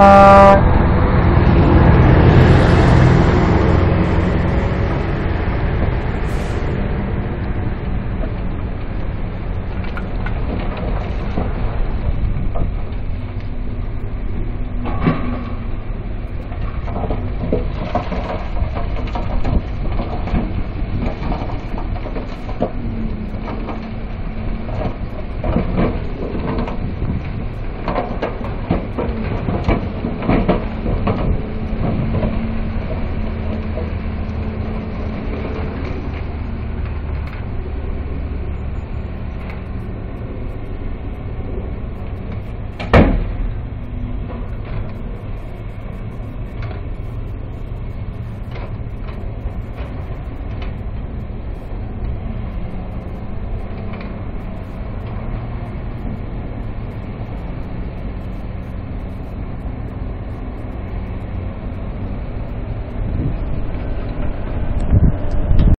Bye.